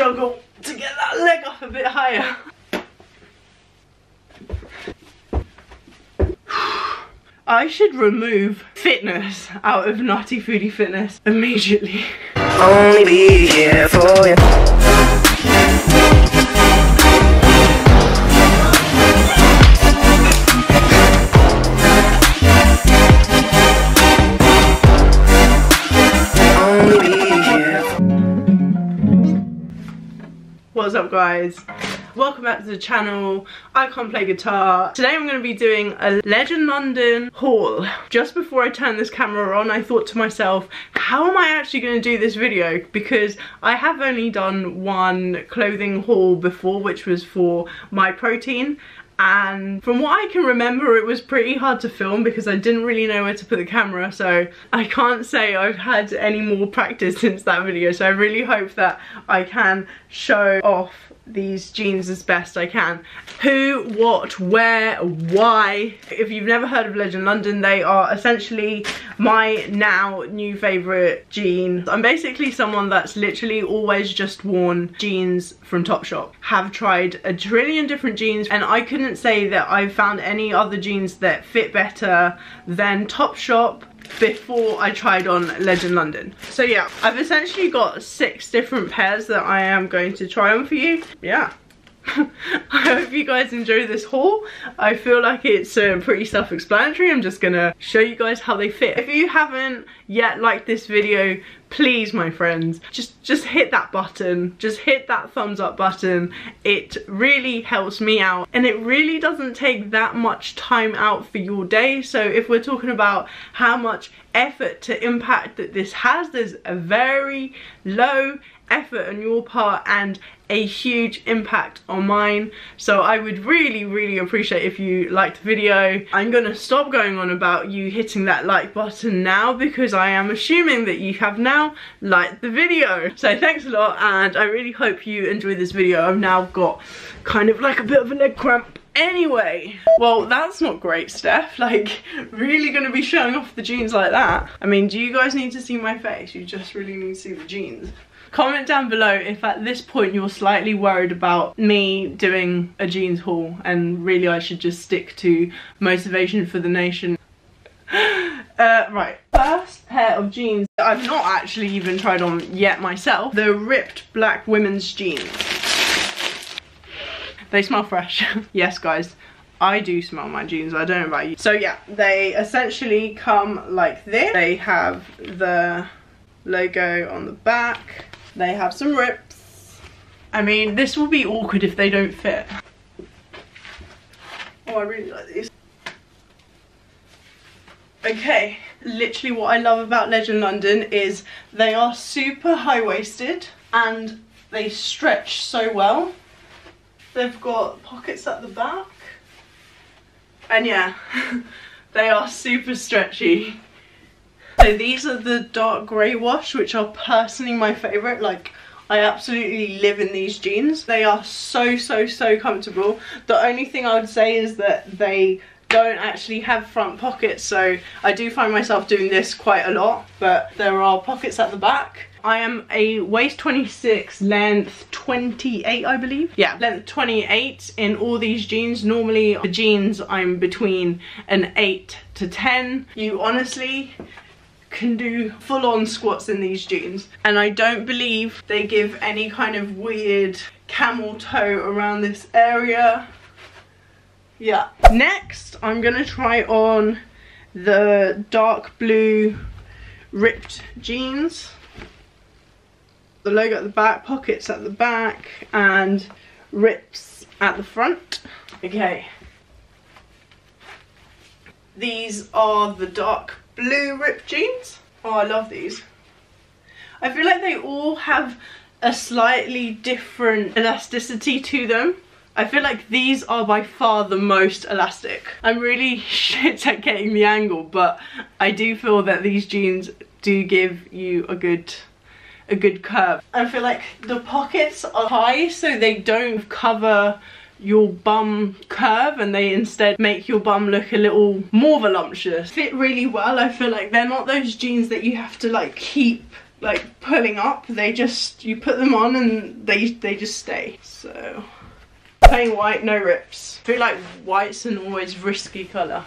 struggle to get that leg up a bit higher. I should remove fitness out of Nutty Foodie Fitness immediately. Only be here for you. Up guys? Welcome back to the channel. I can't play guitar. Today I'm going to be doing a Legend London haul. Just before I turn this camera on I thought to myself how am I actually going to do this video because I have only done one clothing haul before which was for Myprotein and from what I can remember it was pretty hard to film because I didn't really know where to put the camera. So I can't say I've had any more practice since that video. So I really hope that I can show off these jeans as best I can. Who, what, where, why. If you've never heard of Legend London, they are essentially my now new favourite jeans. I'm basically someone that's literally always just worn jeans from Topshop. Have tried a trillion different jeans and I couldn't say that I've found any other jeans that fit better than Topshop before I tried on Legend London. So yeah, I've essentially got six different pairs that I am going to try on for you. Yeah. I hope you guys enjoy this haul. I feel like it's uh, pretty self-explanatory. I'm just gonna show you guys how they fit. If you haven't yet liked this video, please my friends, just, just hit that button. Just hit that thumbs up button. It really helps me out and it really doesn't take that much time out for your day. So if we're talking about how much effort to impact that this has, there's a very low effort on your part and a huge impact on mine so I would really really appreciate if you liked the video I'm gonna stop going on about you hitting that like button now because I am assuming that you have now liked the video so thanks a lot and I really hope you enjoy this video I've now got kind of like a bit of a leg cramp Anyway, well that's not great Steph, like really gonna be showing off the jeans like that. I mean do you guys need to see my face? You just really need to see the jeans. Comment down below if at this point you're slightly worried about me doing a jeans haul and really I should just stick to motivation for the nation. Uh, right, first pair of jeans that I've not actually even tried on yet myself. The ripped black women's jeans. They smell fresh. yes guys, I do smell my jeans, I don't know about you. So yeah, they essentially come like this. They have the logo on the back they have some rips. I mean, this will be awkward if they don't fit. Oh, I really like these. Okay, literally what I love about Legend London is they are super high-waisted and they stretch so well. They've got pockets at the back. And yeah, they are super stretchy. So these are the dark grey wash, which are personally my favourite. Like, I absolutely live in these jeans. They are so, so, so comfortable. The only thing I would say is that they don't actually have front pockets so I do find myself doing this quite a lot but there are pockets at the back I am a waist 26 length 28 I believe yeah length 28 in all these jeans normally the jeans I'm between an 8 to 10 you honestly can do full-on squats in these jeans and I don't believe they give any kind of weird camel toe around this area. Yeah. Next I'm gonna try on the dark blue ripped jeans. The logo at the back pockets at the back and rips at the front. Okay. These are the dark blue ripped jeans. Oh, I love these. I feel like they all have a slightly different elasticity to them. I feel like these are by far the most elastic. I'm really shit at getting the angle, but I do feel that these jeans do give you a good a good curve. I feel like the pockets are high so they don't cover your bum curve and they instead make your bum look a little more voluptuous. Fit really well, I feel like they're not those jeans that you have to like keep like pulling up. They just, you put them on and they, they just stay. So, plain white, no rips. I feel like white's an always risky colour.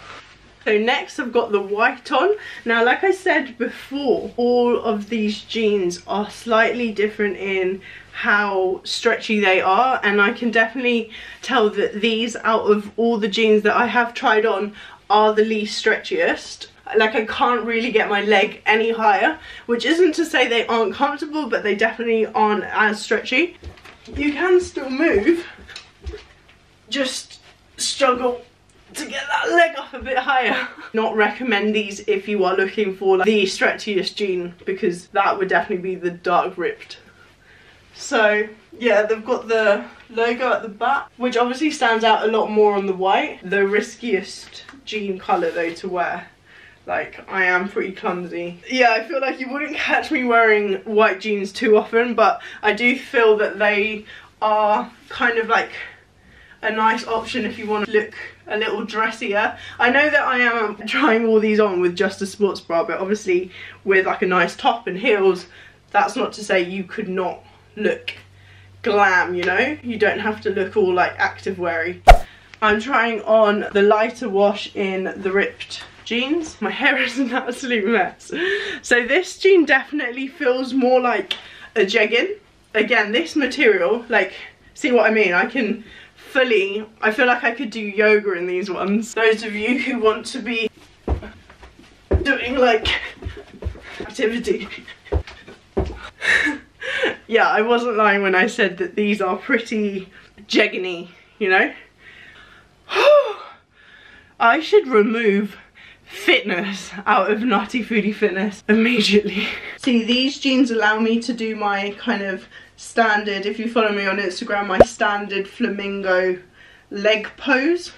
So next I've got the white on. Now like I said before, all of these jeans are slightly different in how stretchy they are and I can definitely tell that these out of all the jeans that I have tried on are the least stretchiest like I can't really get my leg any higher which isn't to say they aren't comfortable but they definitely aren't as stretchy you can still move just struggle to get that leg up a bit higher. Not recommend these if you are looking for like, the stretchiest jean because that would definitely be the dark ripped. So yeah, they've got the logo at the back, which obviously stands out a lot more on the white. The riskiest jean colour though to wear. Like, I am pretty clumsy. Yeah, I feel like you wouldn't catch me wearing white jeans too often, but I do feel that they are kind of like a nice option if you want to look a little dressier. I know that I am trying all these on with just a sports bra, but obviously with like a nice top and heels, that's not to say you could not look glam, you know? You don't have to look all like active weary. I'm trying on the lighter wash in the ripped jeans. My hair is an absolute mess. So this jean definitely feels more like a jegging. Again, this material, like, see what I mean? I can fully, I feel like I could do yoga in these ones. Those of you who want to be doing like activity. yeah, I wasn't lying when I said that these are pretty jeggany, you know? I should remove fitness out of Nutty Foodie Fitness immediately. See, these jeans allow me to do my kind of standard, if you follow me on Instagram, my standard flamingo leg pose.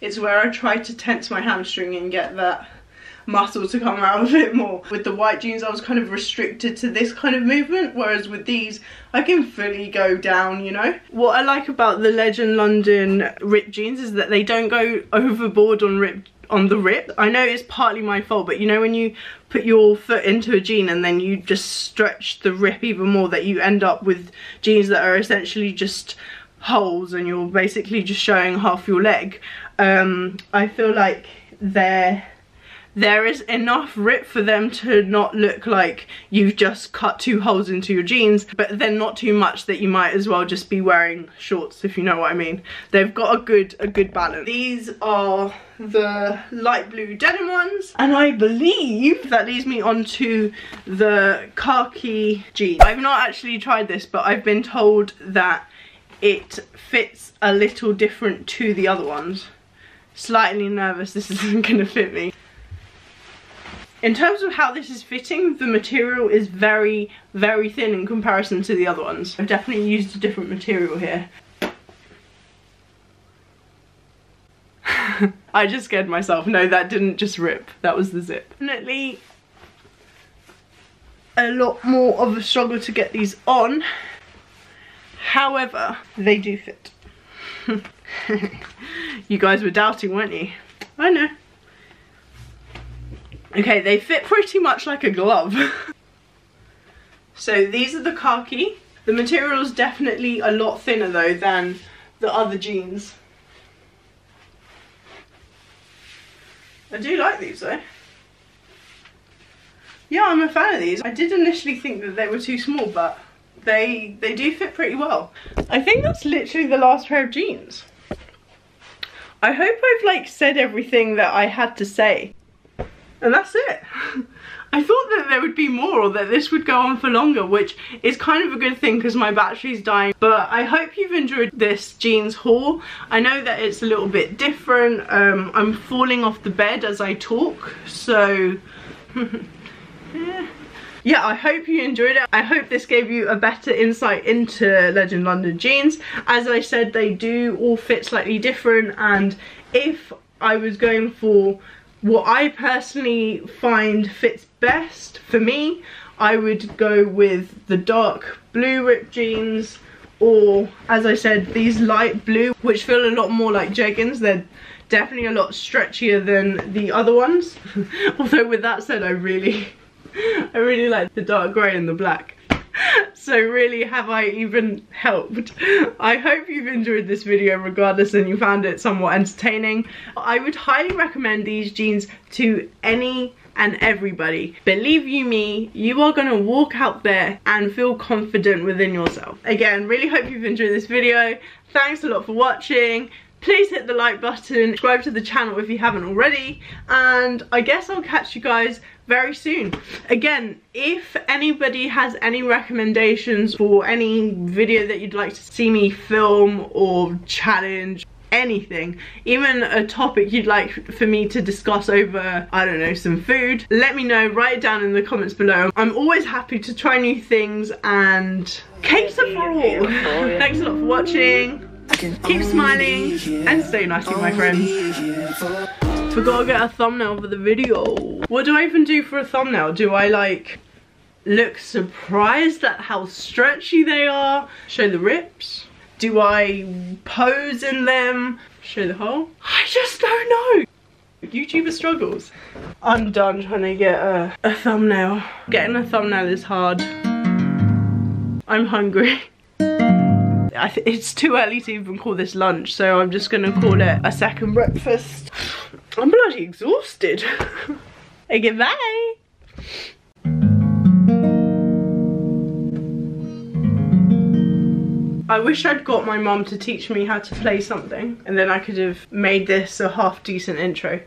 It's where I try to tense my hamstring and get that muscle to come out a bit more. With the white jeans I was kind of restricted to this kind of movement whereas with these I can fully go down you know. What I like about the Legend London ripped jeans is that they don't go overboard on ripped on the rip. I know it's partly my fault, but you know when you put your foot into a jean and then you just stretch the rip even more that you end up with jeans that are essentially just holes and you're basically just showing half your leg. Um, I feel like they're there is enough rip for them to not look like you've just cut two holes into your jeans but then not too much that you might as well just be wearing shorts if you know what I mean. They've got a good a good balance. These are the light blue denim ones and I believe that leads me on to the khaki jeans. I've not actually tried this but I've been told that it fits a little different to the other ones. Slightly nervous this isn't gonna fit me in terms of how this is fitting, the material is very, very thin in comparison to the other ones. I've definitely used a different material here. I just scared myself. No, that didn't just rip. That was the zip. Definitely a lot more of a struggle to get these on. However, they do fit. you guys were doubting, weren't you? I know. Okay, they fit pretty much like a glove. so these are the khaki. The material is definitely a lot thinner though than the other jeans. I do like these though. Yeah, I'm a fan of these. I did initially think that they were too small, but they they do fit pretty well. I think that's literally the last pair of jeans. I hope I've like said everything that I had to say. And that's it. I thought that there would be more or that this would go on for longer, which is kind of a good thing because my battery's dying. But I hope you've enjoyed this jeans haul. I know that it's a little bit different. Um, I'm falling off the bed as I talk, so... yeah. yeah, I hope you enjoyed it. I hope this gave you a better insight into Legend London jeans. As I said, they do all fit slightly different and if I was going for what I personally find fits best for me, I would go with the dark blue ripped jeans or as I said these light blue which feel a lot more like jeggings they're definitely a lot stretchier than the other ones although with that said I really I really like the dark grey and the black. So really have I even helped? I hope you've enjoyed this video regardless and you found it somewhat entertaining. I would highly recommend these jeans to any and everybody. Believe you me, you are gonna walk out there and feel confident within yourself. Again, really hope you've enjoyed this video. Thanks a lot for watching please hit the like button subscribe to the channel if you haven't already and i guess i'll catch you guys very soon. Again if anybody has any recommendations for any video that you'd like to see me film or challenge anything even a topic you'd like for me to discuss over i don't know some food let me know. Write it down in the comments below. I'm always happy to try new things and cakes are for all thanks a lot for watching. Keep smiling and stay nutty, my friends. Forgot to get a thumbnail for the video. What do I even do for a thumbnail? Do I like look surprised at how stretchy they are? Show the rips? Do I pose in them? Show the hole? I just don't know. YouTuber struggles. I'm done trying to get a, a thumbnail. Getting a thumbnail is hard. I'm hungry it's too early to even call this lunch, so I'm just gonna call it a second breakfast. I'm bloody exhausted. okay, bye. I wish I'd got my mum to teach me how to play something and then I could have made this a half decent intro.